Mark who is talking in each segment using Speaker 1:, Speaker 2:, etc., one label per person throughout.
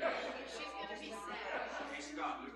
Speaker 1: She's gonna be sad. Hey, stop.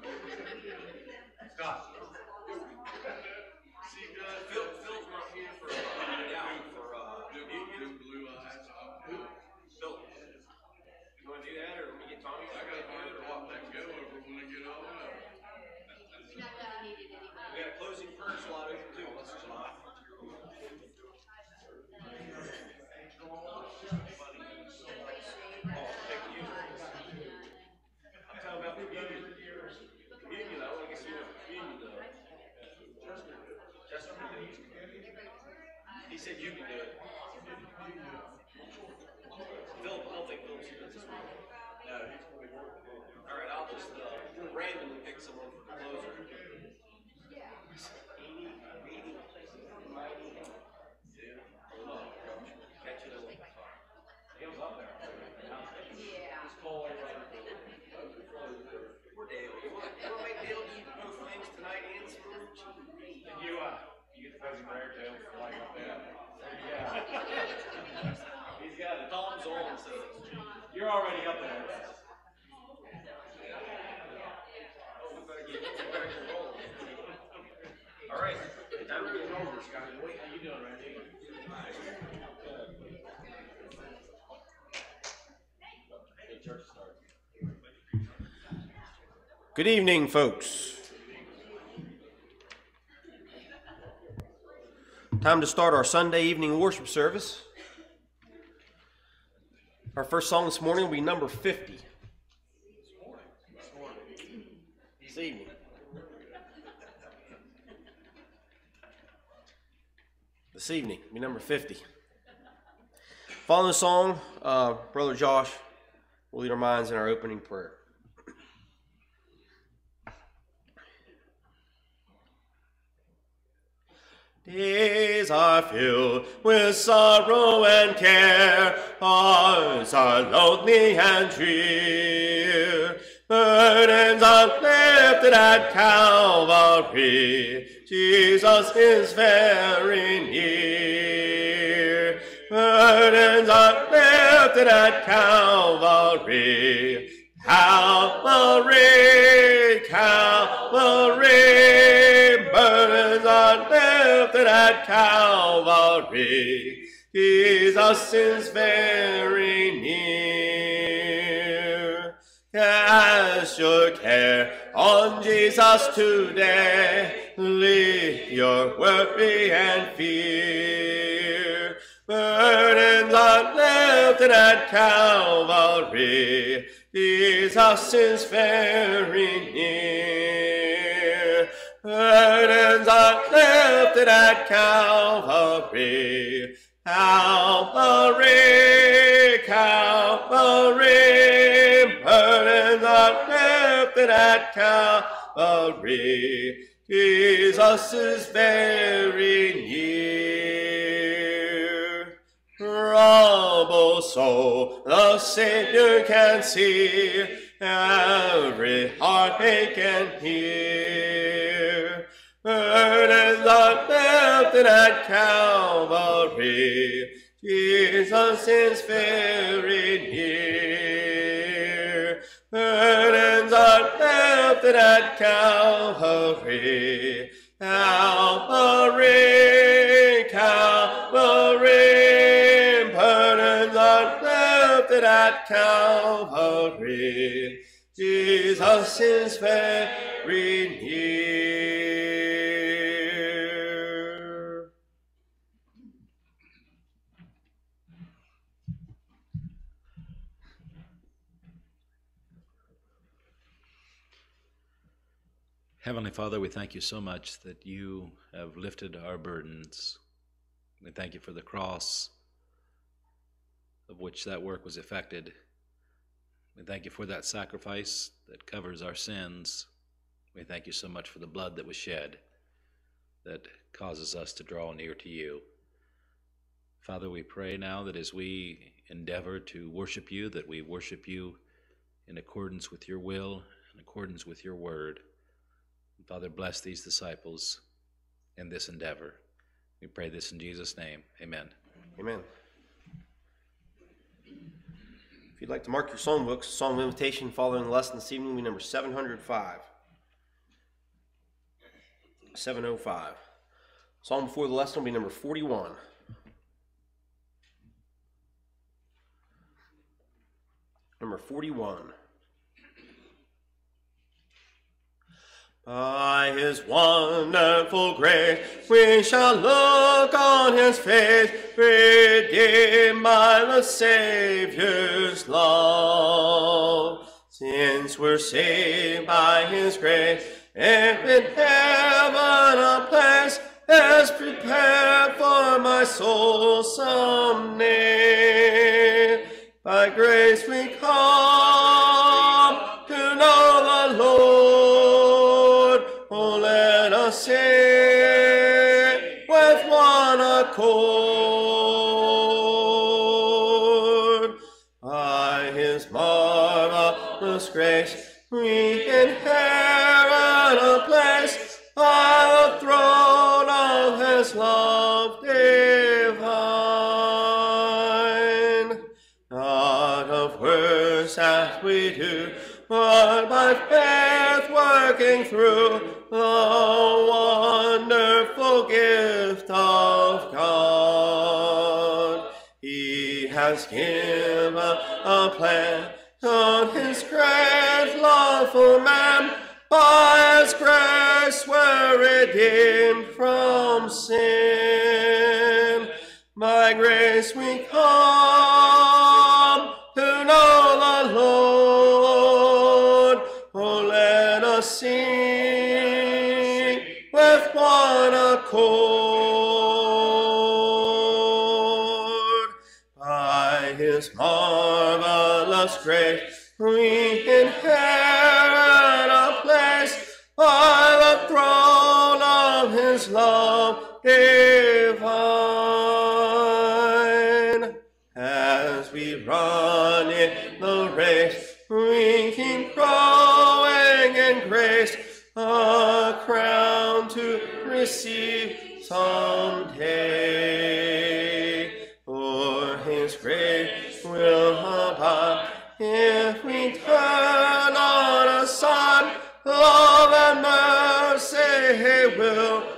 Speaker 1: Good evening, folks. Time to start our Sunday evening worship service. Our first song this morning will be number 50. This evening. This evening, be number 50. Following the song, uh, Brother Josh will lead our minds in our opening prayer. Days are filled with sorrow and care, hearts are lonely and drear. Burdens are lifted at Calvary, Jesus is very near. Burdens are lifted at Calvary, Calvary, Calvary lifted at Calvary, Jesus is very near. Cast your care on Jesus today, leave your worry and fear. Burdens are lifted at Calvary, Jesus is very near. Burdens are lifted at Calvary. Calvary, Calvary, burdens are lifted at Calvary. Jesus is very near. Troubled soul, the Savior can see, every heartache and hear. Burdens are lifted at Calvary. Jesus is very near. Burdens are lifted at Calvary. Calvary, at Calvary. Jesus is very near.
Speaker 2: Heavenly Father, we thank you so much that you have lifted our burdens. We thank you for the cross of which that work was effected. We thank you for that sacrifice that covers our sins. We thank you so much for the blood that was shed that causes us to draw near to you. Father, we pray now that as we endeavor to worship you, that we worship you in accordance with your will, in accordance with your word. Father, bless these disciples in this endeavor. We pray this in Jesus' name. Amen.
Speaker 1: Amen. If you'd like to mark your song books, Song of Invitation following the lesson this evening will be number 705. 705. Song before the lesson will be number 41. Number 41. By his wonderful grace, we shall look on his face, redeemed by the Savior's love. Since we're saved by his grace, and in heaven a place is prepared for my soul someday. By grace we come that we do, but by faith working through the wonderful gift of God. He has given a plan on his great love for man. By his grace we're redeemed from sin. By grace we come accord. By his marvelous grace we inherit a place by the throne of his love divine. As we run in the race, we keep growing in grace, a crown to receive someday. For his grace will abide if we turn on aside, love and mercy will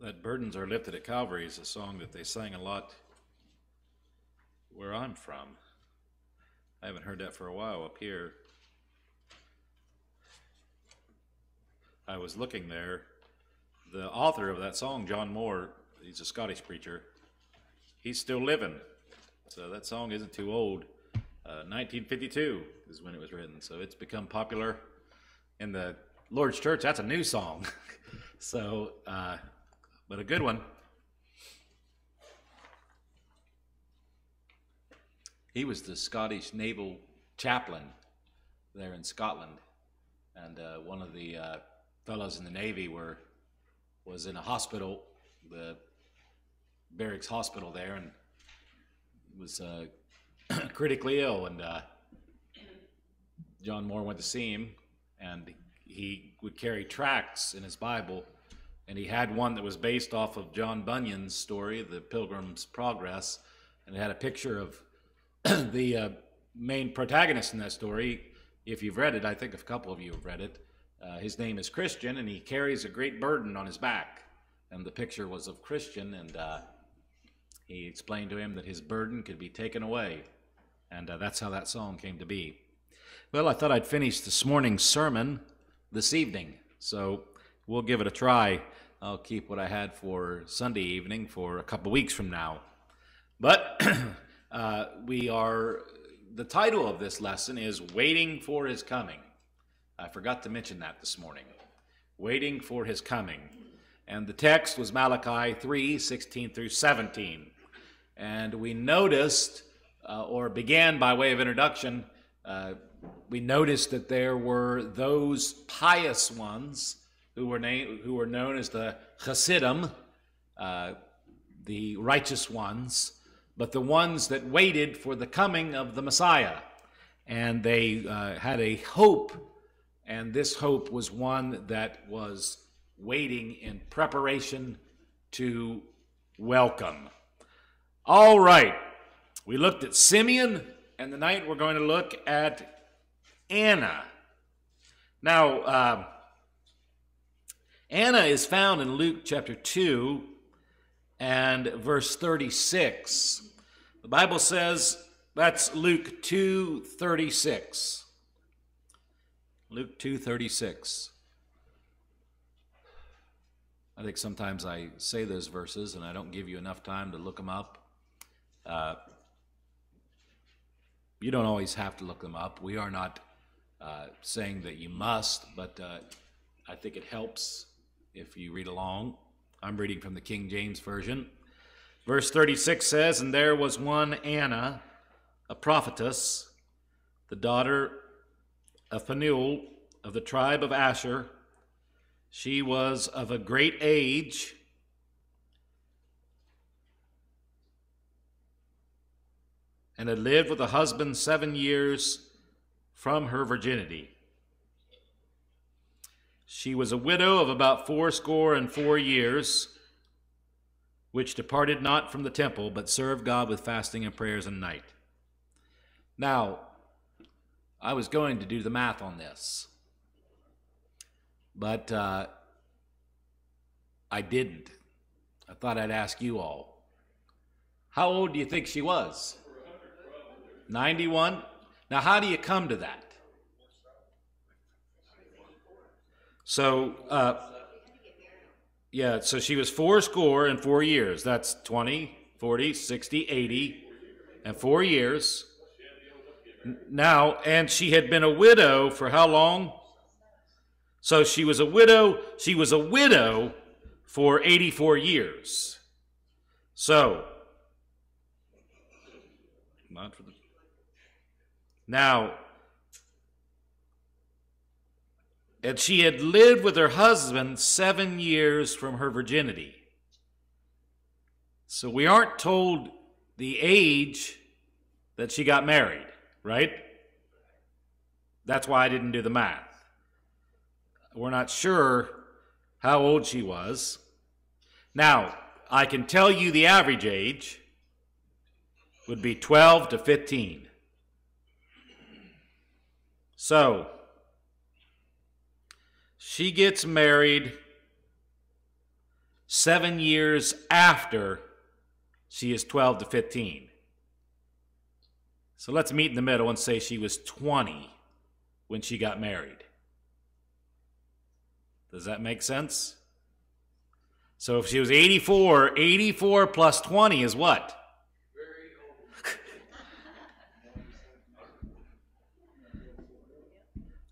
Speaker 2: That Burdens Are Lifted at Calvary is a song that they sang a lot where I'm from. I haven't heard that for a while up here. I was looking there. The author of that song, John Moore, he's a Scottish preacher. He's still living. So that song isn't too old. Uh, 1952 is when it was written. So it's become popular in the Lord's Church. That's a new song. so, uh, but a good one. He was the Scottish naval chaplain there in Scotland, and uh, one of the uh, fellows in the Navy were was in a hospital, the barracks hospital there, and was uh, critically ill. And uh, John Moore went to see him, and he would carry tracts in his Bible, and he had one that was based off of John Bunyan's story, The Pilgrim's Progress, and it had a picture of the uh, main protagonist in that story. If you've read it, I think a couple of you have read it. Uh, his name is Christian, and he carries a great burden on his back. And the picture was of Christian, and uh, he explained to him that his burden could be taken away. And uh, that's how that song came to be. Well, I thought I'd finish this morning's sermon this evening. So we'll give it a try. I'll keep what I had for Sunday evening for a couple weeks from now. But uh, we are, the title of this lesson is Waiting for His Coming. I forgot to mention that this morning. Waiting for His Coming. And the text was Malachi 3 16 through 17. And we noticed, uh, or began by way of introduction, uh, we noticed that there were those pious ones who were, na- who were known as the Hasidim, uh, the righteous ones, but the ones that waited for the coming of the Messiah. And they uh, had a hope, and this hope was one that was waiting in preparation to welcome. All right, we looked at Simeon, and tonight we're going to look at Anna. Now, uh, Anna is found in Luke chapter 2 and verse 36. The Bible says that's Luke 2:36. Luke 2:36. I think sometimes I say those verses and I don't give you enough time to look them up. Uh, you don't always have to look them up. We are not uh, saying that you must, but uh, I think it helps if you read along. I'm reading from the King James Version. Verse 36 says, And there was one Anna, a prophetess, the daughter of Phanuel of the tribe of Asher. She was of a great age and had lived with a husband seven years from her virginity. She was a widow of about fourscore and four years, which departed not from the temple, but served God with fasting and prayers and night. Now, I was going to do the math on this, but uh, I didn't. I thought I'd ask you all. How old do you think she was? 91? Now, how do you come to that? So, uh, yeah, so she was four score and four years. That's 20, 40, 60, 80, and four years. Now, and she had been a widow for how long? So she was a widow, she was a widow for 84 years. So, not for the now, and she had lived with her husband seven years from her virginity. So we aren't told the age that she got married, right? That's why I didn't do the math. We're not sure how old she was. Now, I can tell you the average age would be 12 to 15. So, she gets married seven years after she is 12 to 15. So let's meet in the middle and say she was 20 when she got married. Does that make sense? So if she was 84, 84 plus 20 is what?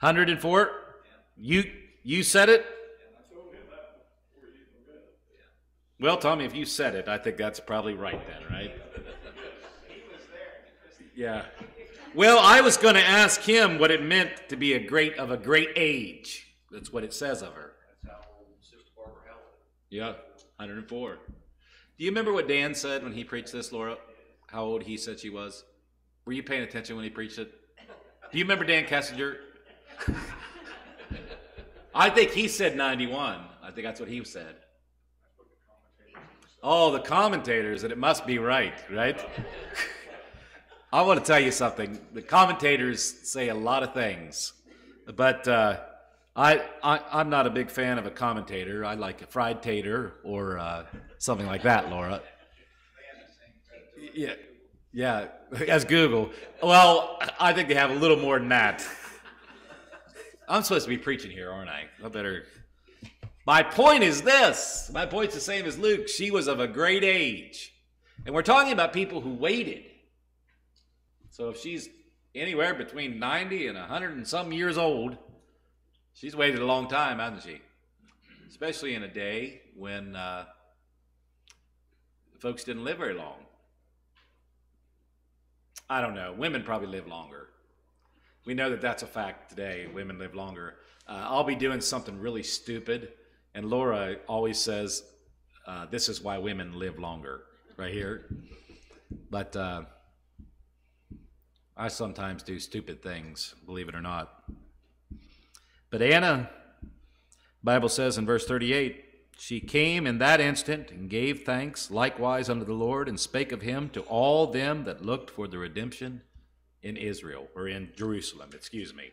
Speaker 2: 104? You you said it? Well, Tommy, if you said it, I think that's probably right then, right? Yeah. Well, I was going to ask him what it meant to be a great of a great age. That's what it says of her. That's how Sister Barbara Helen. Yeah, 104. Do you remember what Dan said when he preached this, Laura? How old he said she was? Were you paying attention when he preached it? Do you remember Dan Kessinger? I think he said 91. I think that's what he said. Oh, the commentators, and it must be right, right? I want to tell you something. The commentators say a lot of things, but uh, I, I am not a big fan of a commentator. I like a fried tater or uh, something like that, Laura. Yeah, yeah. As Google. Well, I think they have a little more than that. I'm supposed to be preaching here, aren't I? I better. My point is this. My point's the same as Luke. She was of a great age. And we're talking about people who waited. So if she's anywhere between 90 and 100 and some years old, she's waited a long time, hasn't she? Especially in a day when uh, folks didn't live very long. I don't know. Women probably live longer. We know that that's a fact today. Women live longer. Uh, I'll be doing something really stupid, and Laura always says, uh, This is why women live longer, right here. But uh, I sometimes do stupid things, believe it or not. But Anna, Bible says in verse 38, she came in that instant and gave thanks likewise unto the Lord and spake of him to all them that looked for the redemption in Israel, or in Jerusalem, excuse me.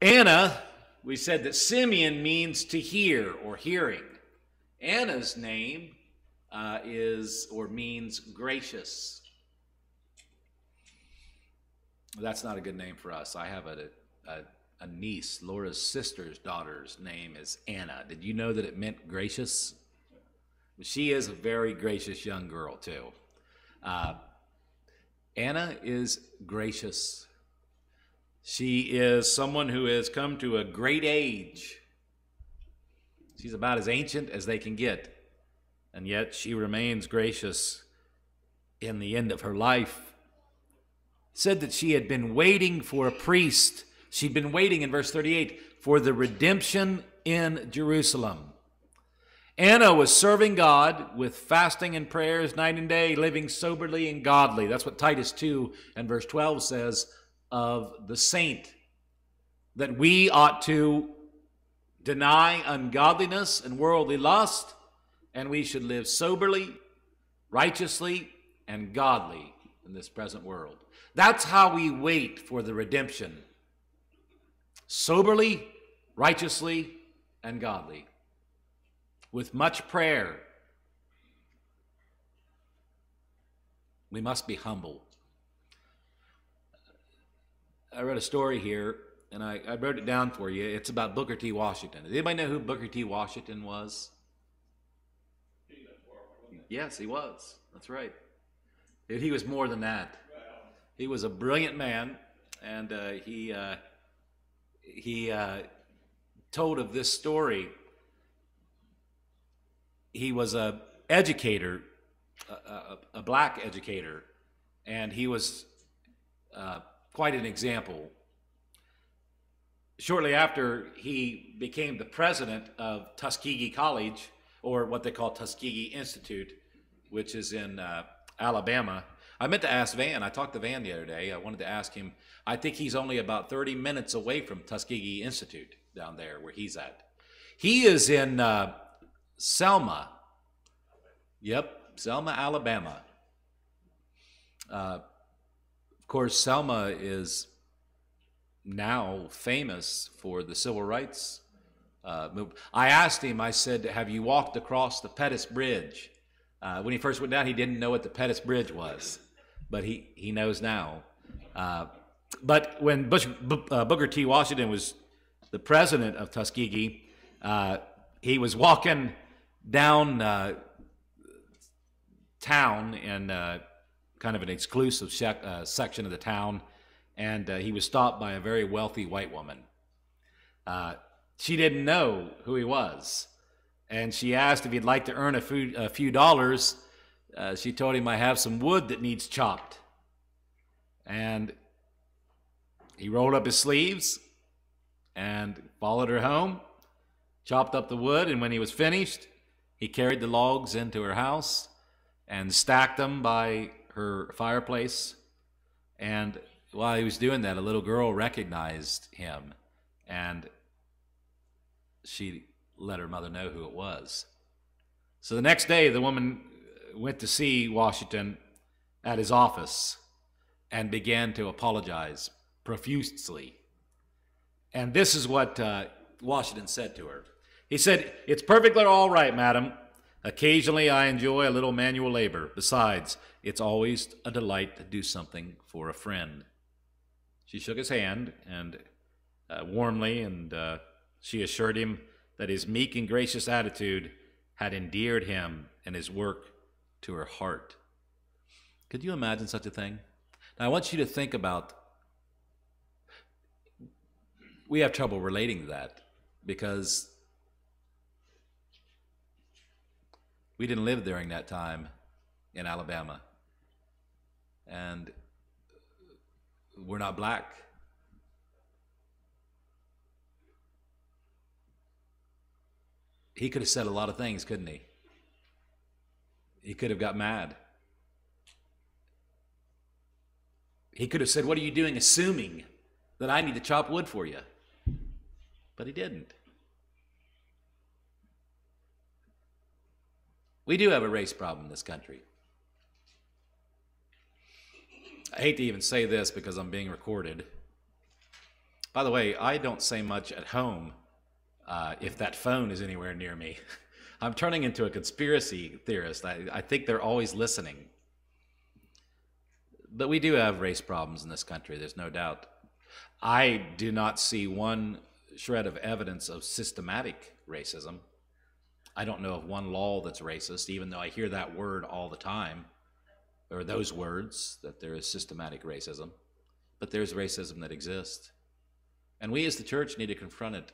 Speaker 2: Anna, we said that Simeon means to hear or hearing. Anna's name uh, is or means gracious. That's not a good name for us. I have a, a, a niece, Laura's sister's daughter's name is Anna. Did you know that it meant gracious? She is a very gracious young girl, too. Uh, Anna is gracious. She is someone who has come to a great age. She's about as ancient as they can get, and yet she remains gracious in the end of her life. Said that she had been waiting for a priest. She'd been waiting in verse 38 for the redemption in Jerusalem. Anna was serving God with fasting and prayers night and day, living soberly and godly. That's what Titus 2 and verse 12 says of the saint. That we ought to deny ungodliness and worldly lust, and we should live soberly, righteously, and godly in this present world. That's how we wait for the redemption soberly, righteously, and godly. With much prayer, we must be humble. I read a story here, and I, I wrote it down for you. It's about Booker T. Washington. Does anybody know who Booker T. Washington was? Yes, he was. That's right. He was more than that. He was a brilliant man, and uh, he uh, he uh, told of this story. He was a educator, a, a, a black educator, and he was uh, quite an example. Shortly after he became the president of Tuskegee College, or what they call Tuskegee Institute, which is in uh, Alabama. I meant to ask Van. I talked to Van the other day. I wanted to ask him. I think he's only about 30 minutes away from Tuskegee Institute down there where he's at. He is in uh, Selma. Yep, Selma, Alabama. Uh, of course, Selma is now famous for the civil rights uh, movement. I asked him, I said, Have you walked across the Pettus Bridge? Uh, when he first went down, he didn't know what the Pettus Bridge was, but he, he knows now. Uh, but when Bush, uh, Booker T. Washington was the president of Tuskegee, uh, he was walking down uh, town in uh, kind of an exclusive sec- section of the town, and he was stopped by a very wealthy white woman. she didn't know who he was and she asked if he'd like to earn a few, a few dollars. Uh, she told him, I have some wood that needs chopped. And he rolled up his sleeves and followed her home, chopped up the wood, and when he was finished, he carried the logs into her house and stacked them by her fireplace. And while he was doing that, a little girl recognized him and she let her mother know who it was. So the next day, the woman went to see Washington at his office and began to apologize profusely. And this is what uh, Washington said to her. He said, It's perfectly all right, madam. Occasionally, I enjoy a little manual labor. Besides, it's always a delight to do something for a friend. She shook his hand and uh, warmly, and uh, she assured him that his meek and gracious attitude had endeared him and his work to her heart. Could you imagine such a thing? Now, I want you to think about. We have trouble relating to that because we didn't live during that time in Alabama. And we're not black. He could have said a lot of things, couldn't he? He could have got mad. He could have said, What are you doing assuming that I need to chop wood for you? But he didn't. We do have a race problem in this country. I hate to even say this because I'm being recorded. By the way, I don't say much at home uh, if that phone is anywhere near me. I'm turning into a conspiracy theorist. I, I think they're always listening. But we do have race problems in this country, there's no doubt. I do not see one shred of evidence of systematic racism. I don't know of one law that's racist, even though I hear that word all the time, or those words, that there is systematic racism. But there's racism that exists. And we as the church need to confront it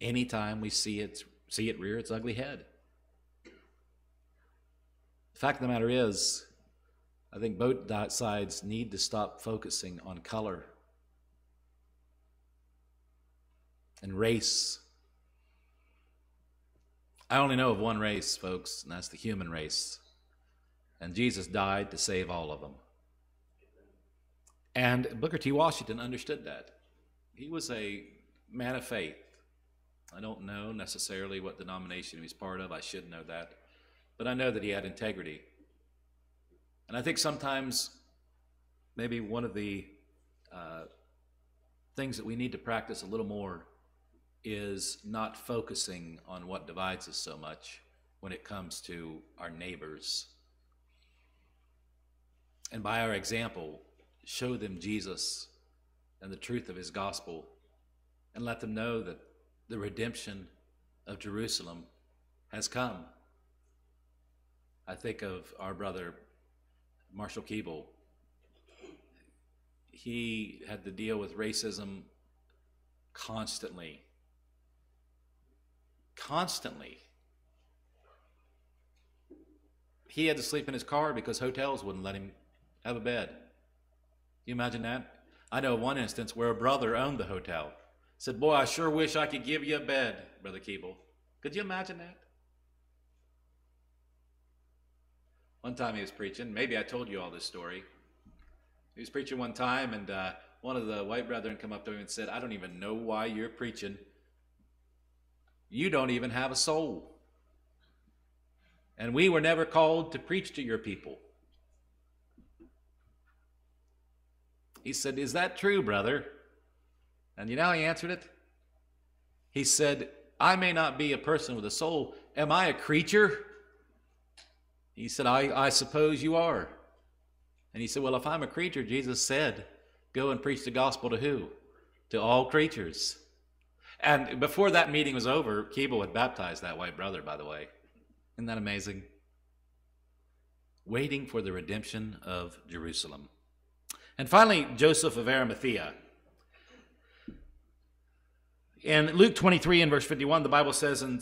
Speaker 2: anytime we see it, see it rear its ugly head. The fact of the matter is, I think both sides need to stop focusing on color and race I only know of one race, folks, and that's the human race. And Jesus died to save all of them. And Booker T. Washington understood that. He was a man of faith. I don't know necessarily what denomination he was part of. I should know that. But I know that he had integrity. And I think sometimes maybe one of the uh, things that we need to practice a little more is not focusing on what divides us so much when it comes to our neighbors. And by our example, show them Jesus and the truth of his gospel and let them know that the redemption of Jerusalem has come. I think of our brother Marshall Keeble. He had to deal with racism constantly constantly. He had to sleep in his car because hotels wouldn't let him have a bed. Can you imagine that? I know one instance where a brother owned the hotel. Said, Boy, I sure wish I could give you a bed, Brother Keeble. Could you imagine that? One time he was preaching, maybe I told you all this story. He was preaching one time, and uh, one of the white brethren come up to him and said, I don't even know why you're preaching you don't even have a soul. And we were never called to preach to your people. He said, Is that true, brother? And you know how he answered it? He said, I may not be a person with a soul. Am I a creature? He said, I, I suppose you are. And he said, Well, if I'm a creature, Jesus said, Go and preach the gospel to who? To all creatures. And before that meeting was over, Keeble had baptized that white brother, by the way. Isn't that amazing? Waiting for the redemption of Jerusalem. And finally, Joseph of Arimathea. In Luke 23 and verse 51, the Bible says, And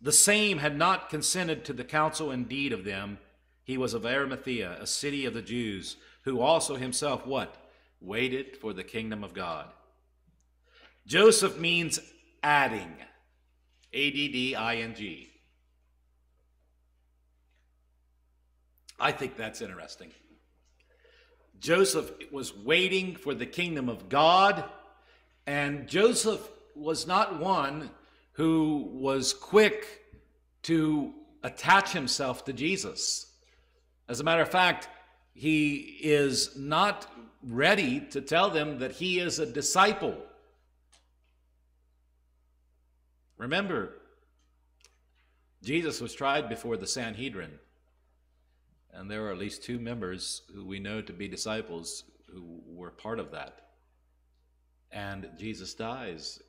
Speaker 2: the same had not consented to the counsel and deed of them. He was of Arimathea, a city of the Jews, who also himself, what? Waited for the kingdom of God. Joseph means adding. A D D I N G. I think that's interesting. Joseph was waiting for the kingdom of God, and Joseph was not one who was quick to attach himself to Jesus. As a matter of fact, he is not ready to tell them that he is a disciple. Remember, Jesus was tried before the Sanhedrin, and there were at least two members who we know to be disciples who were part of that. And Jesus dies.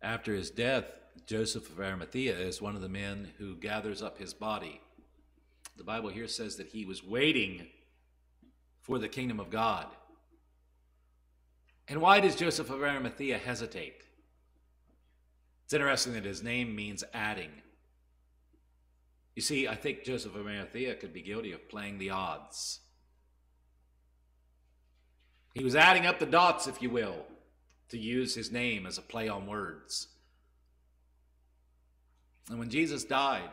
Speaker 2: After his death, Joseph of Arimathea is one of the men who gathers up his body. The Bible here says that he was waiting for the kingdom of God. And why does Joseph of Arimathea hesitate? It's interesting that his name means adding. You see, I think Joseph of Arimathea could be guilty of playing the odds. He was adding up the dots, if you will, to use his name as a play on words. And when Jesus died,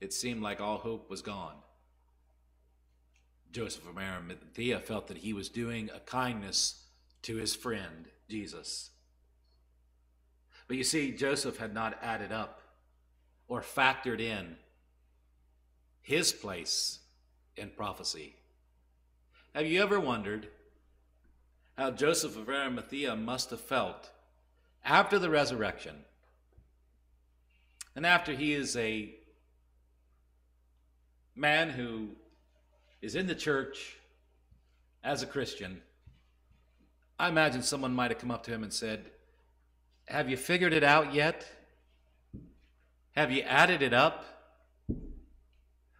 Speaker 2: it seemed like all hope was gone. Joseph of Arimathea felt that he was doing a kindness to his friend, Jesus. But you see, Joseph had not added up or factored in his place in prophecy. Have you ever wondered how Joseph of Arimathea must have felt after the resurrection and after he is a man who is in the church as a Christian? I imagine someone might have come up to him and said, Have you figured it out yet? Have you added it up?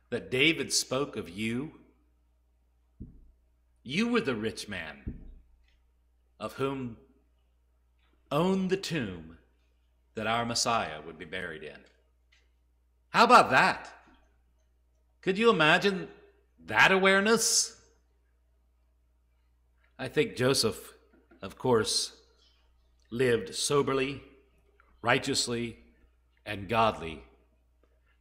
Speaker 2: That David spoke of you? You were the rich man of whom owned the tomb that our Messiah would be buried in. How about that? Could you imagine that awareness? I think Joseph, of course, lived soberly, righteously, and godly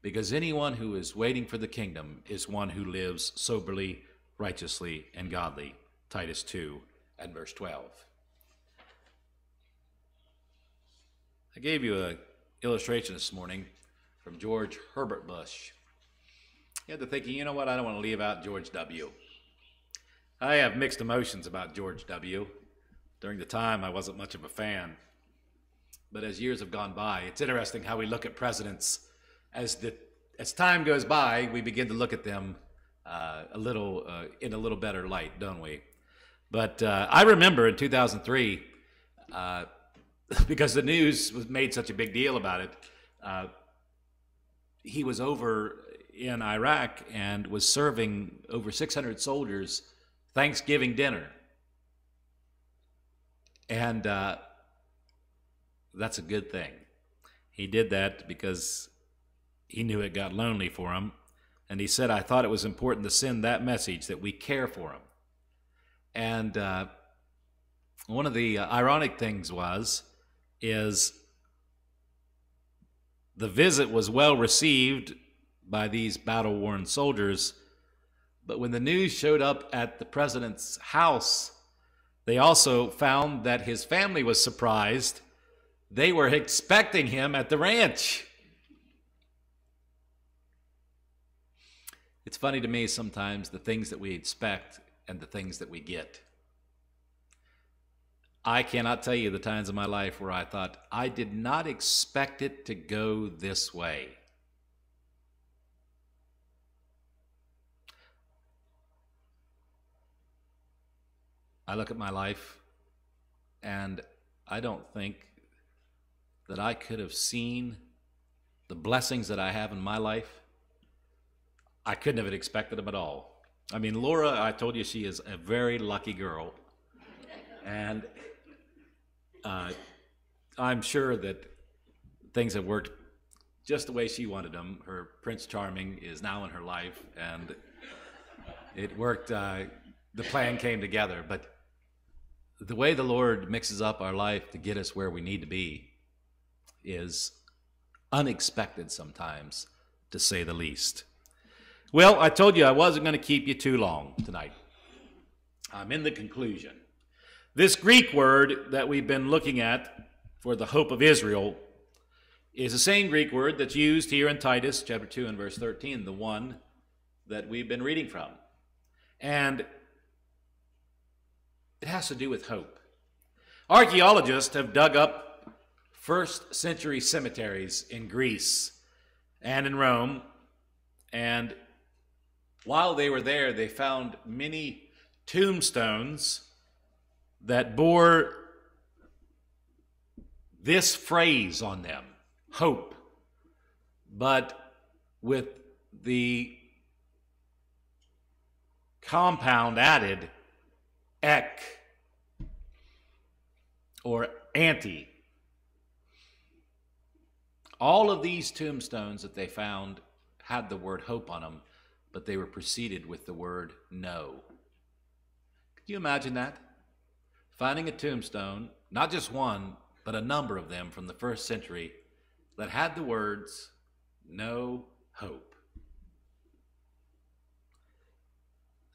Speaker 2: because anyone who is waiting for the kingdom is one who lives soberly, righteously, and godly. Titus 2 and verse 12. I gave you an illustration this morning from George Herbert Bush. You had to thinking, you know what, I don't want to leave out George W. I have mixed emotions about George W. During the time, I wasn't much of a fan. But as years have gone by, it's interesting how we look at presidents. As, the, as time goes by, we begin to look at them uh, a little uh, in a little better light, don't we? But uh, I remember in 2003, uh, because the news was made such a big deal about it, uh, he was over in Iraq and was serving over 600 soldiers Thanksgiving dinner. And uh, that's a good thing. He did that because he knew it got lonely for him. And he said, I thought it was important to send that message that we care for him. And uh, one of the uh, ironic things was, is the visit was well received by these battle worn soldiers, but when the news showed up at the president's house, they also found that his family was surprised. They were expecting him at the ranch. It's funny to me sometimes the things that we expect and the things that we get. I cannot tell you the times of my life where I thought, I did not expect it to go this way. I look at my life and I don't think that I could have seen the blessings that I have in my life. I couldn't have expected them at all. I mean, Laura, I told you she is a very lucky girl. And uh, I'm sure that things have worked just the way she wanted them. Her Prince Charming is now in her life, and it worked. Uh, the plan came together. But the way the Lord mixes up our life to get us where we need to be is unexpected sometimes, to say the least. Well, I told you I wasn't going to keep you too long tonight. I'm in the conclusion. This Greek word that we've been looking at for the hope of Israel is the same Greek word that's used here in Titus chapter 2 and verse 13, the one that we've been reading from. And it has to do with hope. Archaeologists have dug up first century cemeteries in Greece and in Rome. And while they were there, they found many tombstones that bore this phrase on them hope, but with the compound added ek or anti. All of these tombstones that they found had the word hope on them, but they were preceded with the word no. Can you imagine that? Finding a tombstone, not just one, but a number of them from the first century that had the words no hope.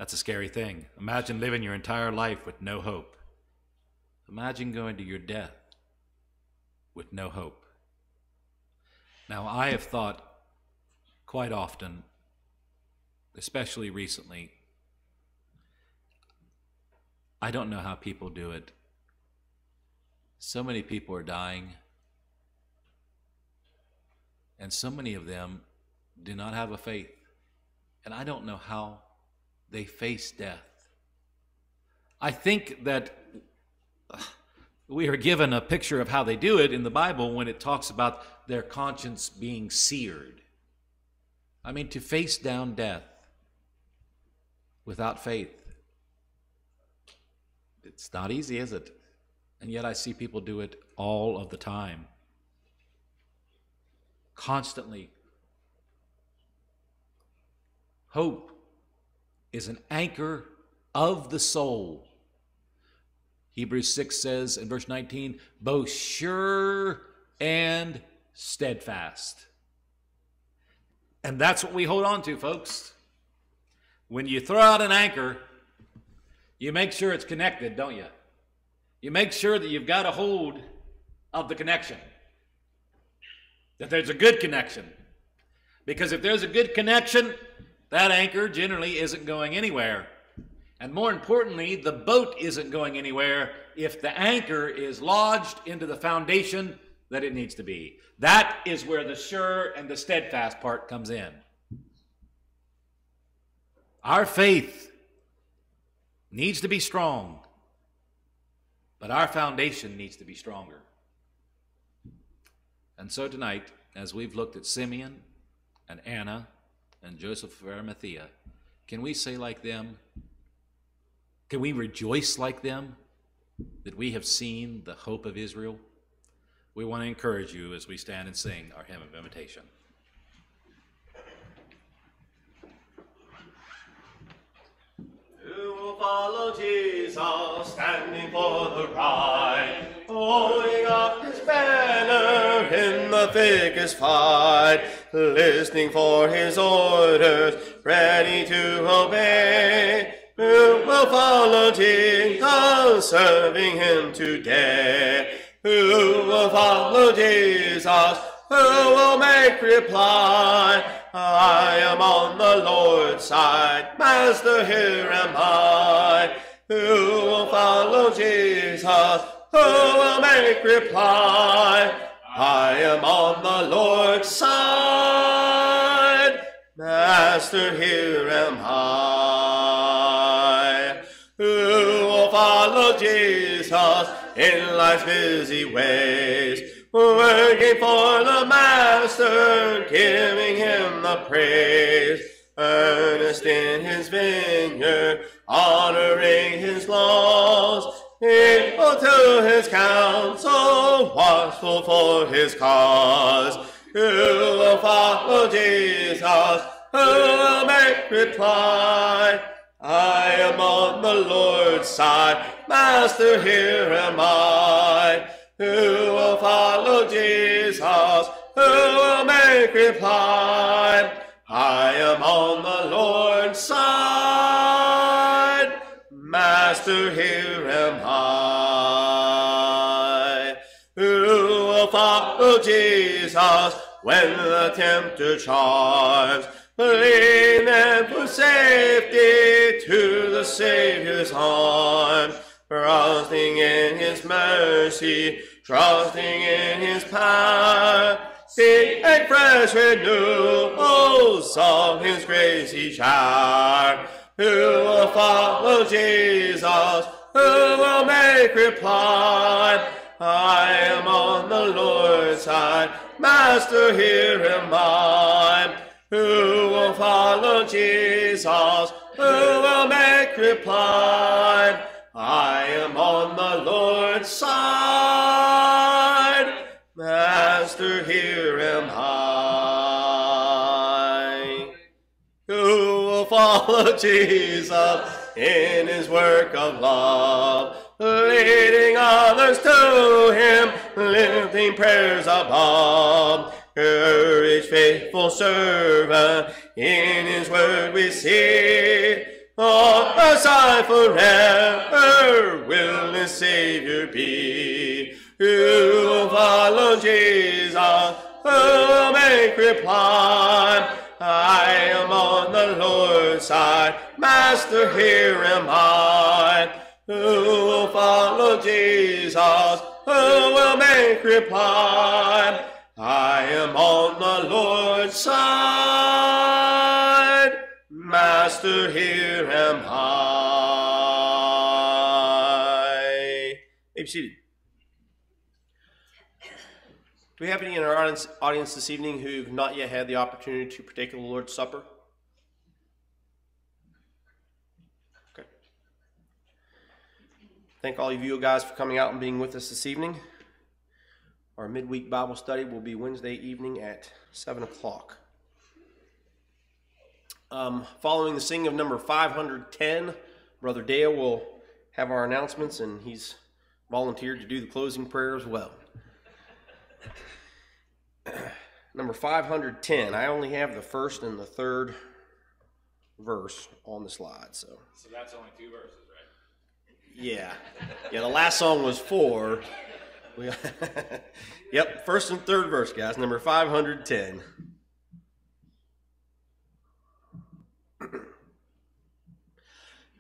Speaker 2: That's a scary thing. Imagine living your entire life with no hope. Imagine going to your death with no hope. Now, I have thought quite often, especially recently, I don't know how people do it. So many people are dying, and so many of them do not have a faith. And I don't know how they face death. I think that we are given a picture of how they do it in the Bible when it talks about their conscience being seared. I mean, to face down death without faith. It's not easy, is it? And yet I see people do it all of the time. Constantly. Hope is an anchor of the soul. Hebrews 6 says in verse 19, both sure and steadfast. And that's what we hold on to, folks. When you throw out an anchor, you make sure it's connected, don't you? You make sure that you've got a hold of the connection, that there's a good connection. Because if there's a good connection, that anchor generally isn't going anywhere. And more importantly, the boat isn't going anywhere if the anchor is lodged into the foundation that it needs to be. That is where the sure and the steadfast part comes in. Our faith needs to be strong, but our foundation needs to be stronger. And so tonight, as we've looked at Simeon and Anna and Joseph of Arimathea, can we say like them? Can we rejoice like them that we have seen the hope of Israel? We want to encourage you as we stand and sing our hymn of invitation.
Speaker 1: Who will follow Jesus, standing for the right, holding up his banner in the thickest fight, listening for his orders, ready to obey. Who will follow Jesus, serving him today? Who will follow Jesus? Who will make reply? I am on the Lord's side, Master, here am I. Who will follow Jesus? Who will make reply? I am on the Lord's side, Master, here am I. Who will follow Jesus in life's busy ways? working for the Master, giving him the praise, earnest in his vineyard, honoring his laws, faithful to his counsel, watchful for his cause. Who will follow Jesus? Who will make reply? I am on the Lord's side, Master, here am I. Who will follow Jesus? Who will make reply? Master, here am I. Who will follow Jesus when the tempter charms? Lean and for safety to the Savior's arms trusting in his mercy, trusting in his power, Seek and fresh renew, oh, song His grace He shower. Who will follow Jesus? Who will make reply? I am on the Lord's side, Master, here am I. Who will follow Jesus? Who will make reply? I am on the Lord's side, Master, here am I. follow Jesus in his work of love? leading others to him, lifting prayers above. Courage, faithful servant, in his word we see. On our side forever will the Savior be. Who will follow Jesus, who will make reply. I am on the Lord's side, Master, here am I who will follow Jesus, who will make reply, I am on the Lord's side, Master, here am I. Be seated. Do we have any in our audience, audience this evening who've not yet had the opportunity to partake of the Lord's Supper? Okay. Thank all of you guys for coming out and being with us this evening. Our midweek Bible study will be Wednesday evening at 7 o'clock. Um, following the singing of number 510, Brother Dale will have our announcements, and he's volunteered to do the closing prayer as well. number 510, I only have the first and the third verse on the slide. So,
Speaker 2: so that's only two verses. Right?
Speaker 1: Yeah. Yeah, the last song was four. Yep, first and third verse, guys, number 510.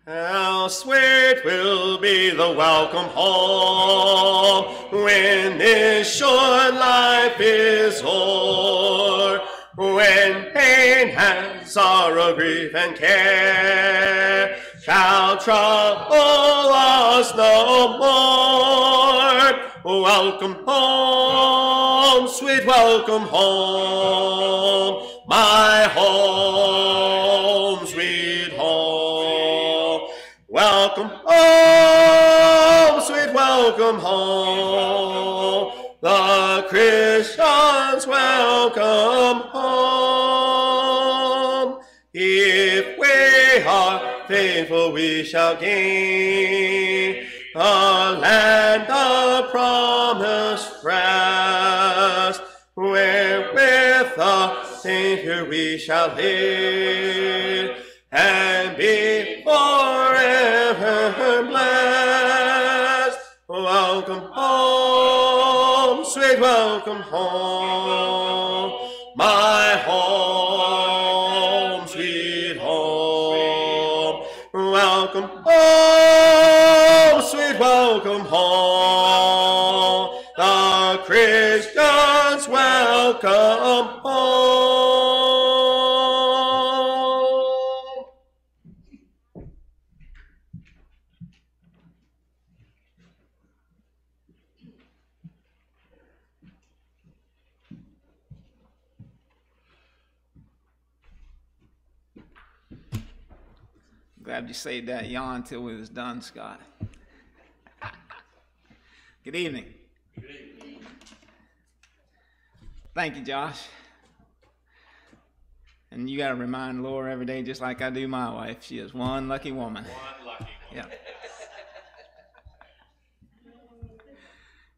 Speaker 1: How sweet will be the welcome home when this short life is o'er, when pain and sorrow, grief and care shall trouble us no more. Welcome home, sweet welcome home, my home, home, sweet welcome home. The Christians welcome home. If we are faithful we shall gain a land of promised rest, where with the Savior we shall live and welcome home, my home, sweet home. Welcome home, sweet welcome home. The Christians welcome home.
Speaker 3: Glad you saved that yawn till we was done, Scott. Good evening. Good evening. Thank you, Josh. And you got to remind Laura every day, just like I do my wife. She is one lucky woman.
Speaker 2: One lucky
Speaker 3: Yeah.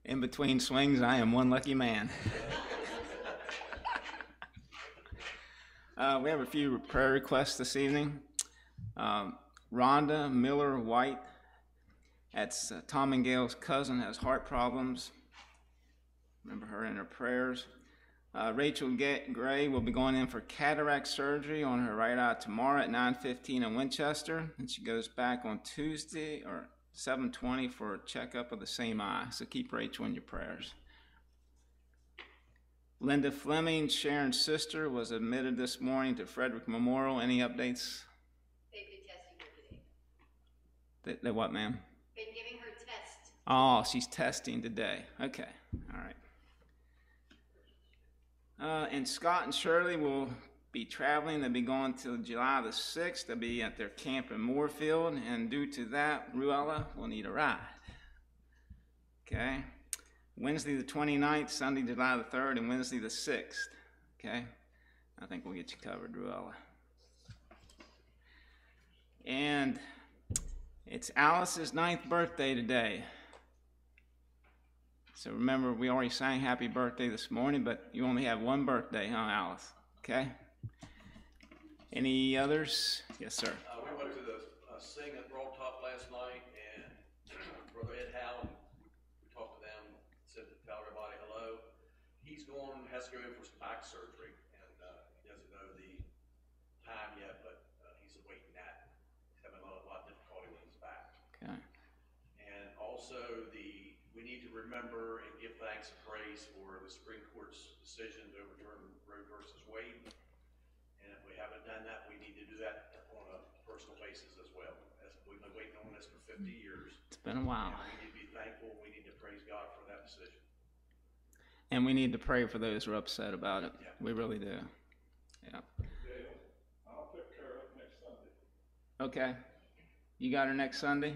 Speaker 3: In between swings, I am one lucky man. uh, we have a few prayer requests this evening. Um, Rhonda Miller White, that's uh, Tom and Gail's cousin, has heart problems. Remember her in her prayers. Uh, Rachel Gray will be going in for cataract surgery on her right eye tomorrow at 9:15 in Winchester, and she goes back on Tuesday or 7:20 for a checkup of the same eye. So keep Rachel in your prayers. Linda Fleming, Sharon's sister, was admitted this morning to Frederick Memorial. Any updates?
Speaker 4: They've been testing her today.
Speaker 3: They, they what, ma'am?
Speaker 4: Been giving her tests.
Speaker 3: Oh, she's testing today. Okay, all right. Uh, and Scott and Shirley will be traveling. They'll be going till July the 6th. They'll be at their camp in Moorfield, and due to that, Ruella will need a ride. Okay? Wednesday the 29th, Sunday, July the 3rd, and Wednesday the 6th. Okay? I think we'll get you covered, Ruella. And it's Alice's ninth birthday today. So remember, we already sang happy birthday this morning, but you only have one birthday, huh, Alice? Okay? Any others? Yes, sir.
Speaker 5: Uh, we went to the, uh, Sing at Roll Top last night, and Brother Ed Howell, we talked to them, said to tell everybody hello. He's going, has to go in for some back surgery, and, uh, he doesn't know the time yet, but, uh, he's awaiting that. He's having a lot, a lot of difficulty with his back.
Speaker 3: Okay.
Speaker 5: And also the, we need to remember and give thanks and praise for the Supreme Court's decision to overturn Roe versus Wade. And if we haven't done that, we need to do that on a personal basis as well. As we've been waiting on this for fifty years.
Speaker 3: It's been a while.
Speaker 5: And we need to be thankful, we need to praise God for that decision.
Speaker 3: And we need to pray for those who are upset about it.
Speaker 5: Yeah.
Speaker 3: We really do. Yeah.
Speaker 6: I'll take care of it next Sunday.
Speaker 3: Okay. You got her next Sunday?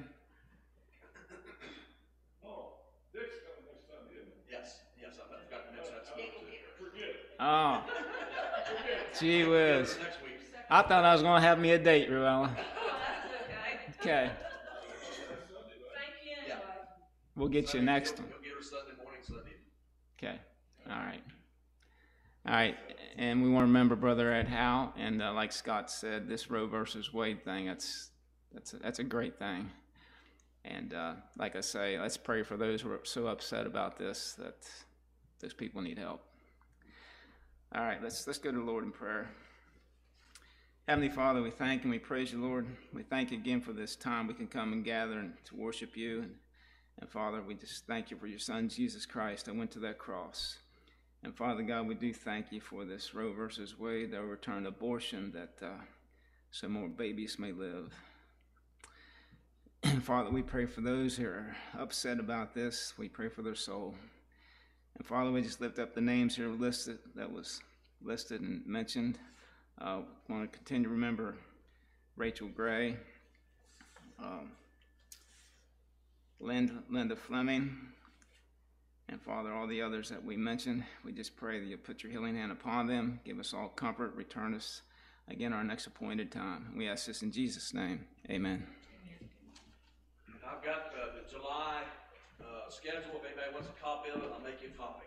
Speaker 6: Oh, Dick's coming next Sunday, isn't it?
Speaker 5: Yes, yes, I forgot to mention that to you too.
Speaker 6: Forget it.
Speaker 3: Oh. Gee whiz. I thought I was going to have me a date, Ruella. Okay. Thank you.
Speaker 5: Yeah.
Speaker 3: We'll get you next one. Okay. All right. All right. And we want to remember Brother Ed Howe. And uh, like Scott said, this Roe versus Wade thing, that's, that's, a, that's a great thing. And uh, like I say, let's pray for those who are so upset about this that those people need help. All right, let's, let's go to the Lord in prayer. Heavenly Father, we thank and we praise you, Lord. We thank you again for this time we can come and gather and to worship you. And, and Father, we just thank you for your Son, Jesus Christ, that went to that cross. And Father God, we do thank you for this Roe versus Wade, that overturned abortion, that uh, so more babies may live. And Father, we pray for those who are upset about this. We pray for their soul. And Father, we just lift up the names here listed that was listed and mentioned. Uh, want to continue to remember Rachel Gray, um, Linda, Linda Fleming, and Father, all the others that we mentioned. We just pray that you put your healing hand upon them, give us all comfort, return us again our next appointed time. We ask this in Jesus' name. Amen.
Speaker 5: I've got the July schedule, if anybody wants a copy of it, I'll make you a copy.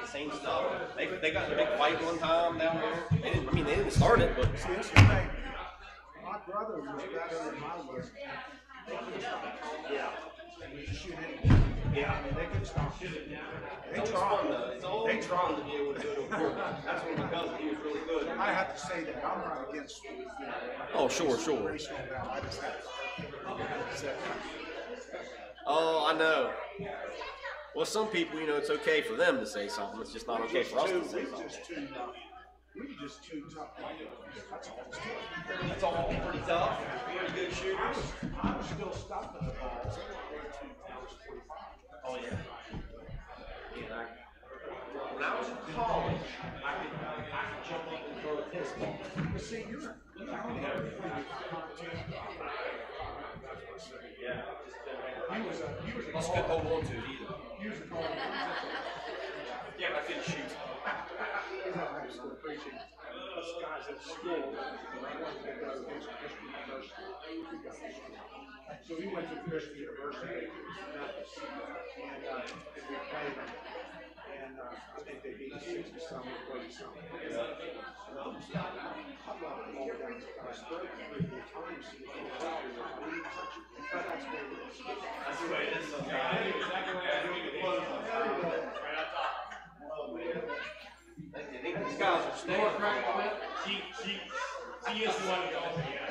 Speaker 1: the same stuff. They, they got in a big fight one time down there. They didn't, I mean, they didn't start it, but
Speaker 7: See, this is the thing. My brother was better than my was. They couldn't stop. Yeah. Yeah, I mean, they couldn't stop. They
Speaker 1: it's fun
Speaker 7: tried.
Speaker 1: It's always
Speaker 7: They
Speaker 1: fun
Speaker 7: tried.
Speaker 1: to be able to do it. That's when my cousin, he was really good.
Speaker 7: I have to say that I'm not against, you know.
Speaker 1: Oh, sure, sure.
Speaker 7: I just have to.
Speaker 1: Oh, I know. Well, some people, you know, it's okay for them to say something. It's just not okay for us to say
Speaker 7: We
Speaker 1: something.
Speaker 7: just too, uh, we just too tough. That's all.
Speaker 1: That's all pretty tough. Pretty good shooters.
Speaker 7: I was still stopping the balls. I was forty-five.
Speaker 1: Oh yeah. Yeah. I, when I was in college, I could I could jump up and throw a tennis ball.
Speaker 7: But see, you're, you're on there.
Speaker 1: Yeah.
Speaker 7: He was a, he was a.
Speaker 1: Just couldn't hold on to it either.
Speaker 7: He was a guard.
Speaker 1: Yeah, but I didn't shoot.
Speaker 7: He's not high school preaching. This guy's at school. So he went to Christian University. And, uh, and we played. And, uh, I think they beat sixty something, thirty something. And I'm just, I brought the ball down, I spread it three, four times. and he was out there, I didn't touch it. But that's what it is.
Speaker 1: That's the way it is sometimes. These guys are staying.
Speaker 6: She, she, she is one of those,